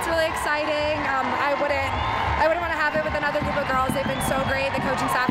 it's really exciting. Um, I wouldn't, I wouldn't want to have it with another group of girls. They've been so great. The coaching staff